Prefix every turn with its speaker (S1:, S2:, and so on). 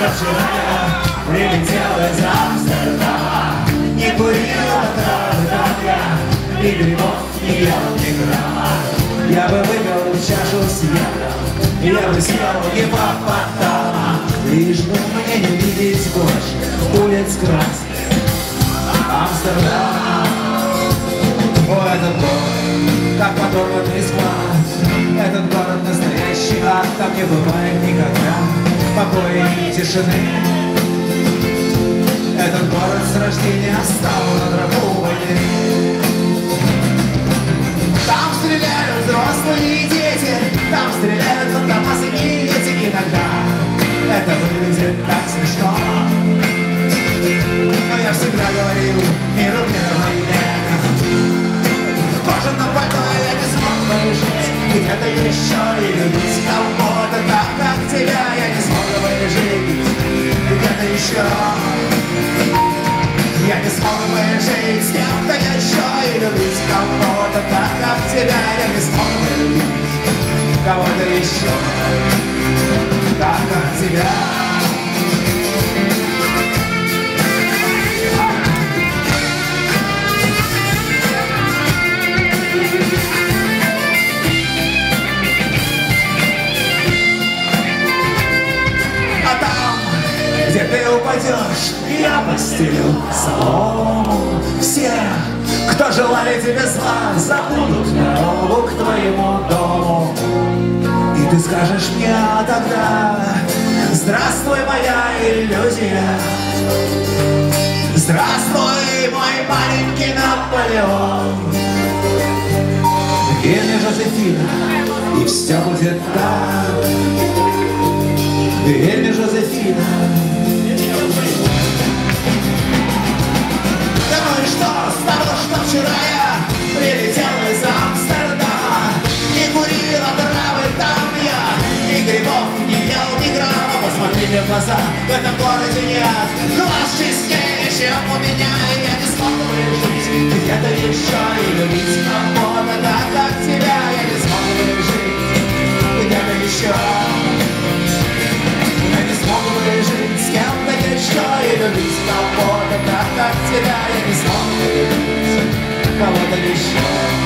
S1: до вчера Прилетел из Амстердама Не курил от Родана И грибов не ел ни грамма Я бы выпил чашу с ядом Я бы съел гипопотама Лишь бы мне не видеть больше Улиц красных Амстердама О, этот город, как подорванный склад Этот город настоящий ад Там не бывает никогда покоя и тишины. Этот город с рождения стал на тропу войны. Там стреляют взрослые и дети, там стреляют фантомасы и дети иногда. Это выглядит так смешно. Но я всегда говорил, мир мир войне. В кожаном пальто я не смог выжить, где-то еще и любить еще. Я не смог бы жить с кем-то еще и любить кого-то так, как тебя Я не смог бы любить кого-то еще так, как тебя упадешь, я постелю солому. Все, кто желали тебе зла, забудут дорогу к твоему дому. И ты скажешь мне тогда, здравствуй, моя иллюзия. Здравствуй, мой маленький Наполеон. Верни, Жозефина, и все будет так. Верни, Мне в глаза, в этом городе нет Глаз чистее, чем у меня И я не смог бы жить где-то еще И любить кого-то так, как тебя Я не смог бы жить где-то еще. Я не смог бы жить с кем-то еще И любить кого-то так, как тебя Я не смог бы жить кого-то еще.